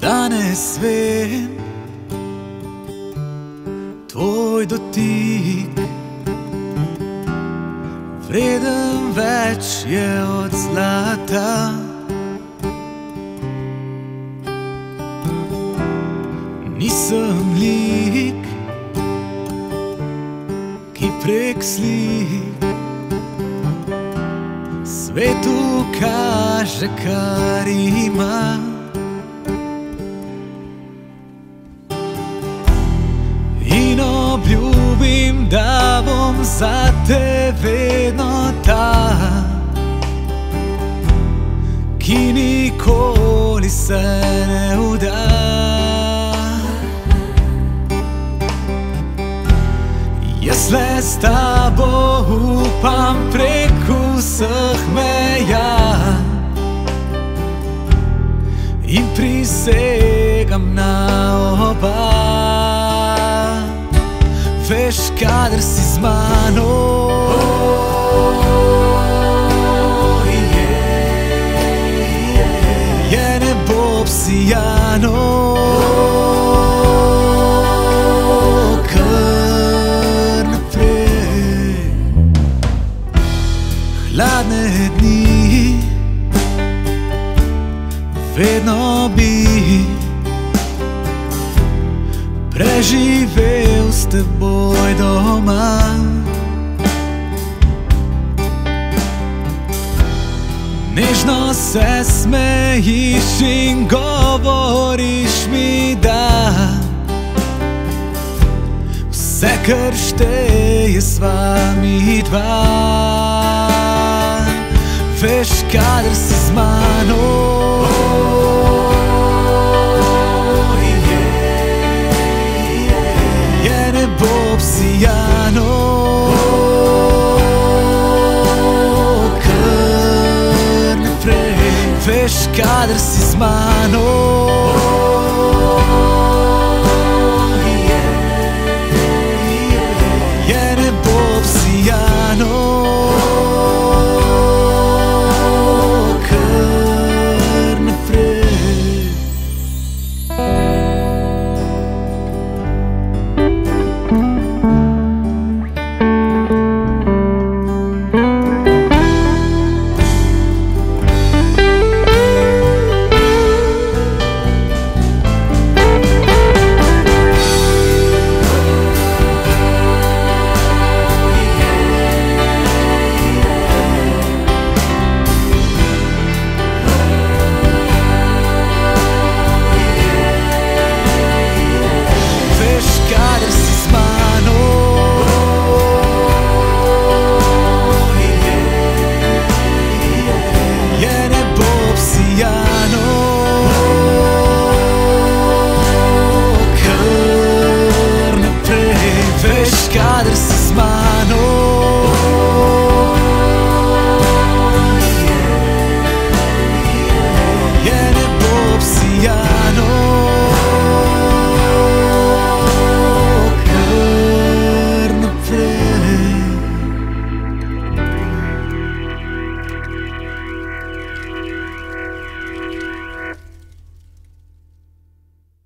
Danes vem, tvoj dotik vreden več je od zlata. Nisem lik, ki prek slik svetu kaže, kar ima. Obljubim, da bom za te vedno ta, ki nikoli se ne vda. Jaz le s tabo upam prek vseh meja in prisegam na oba. Kadar si z mano. Je nebo obsijano. Kar naprej. Hladne dni vedno bi preživel s teboj doma. Nežno se smejiš in govoriš mi, da vse, kar šteje, s vami dva. Veš, kadar si z mano. Kadar si z mano.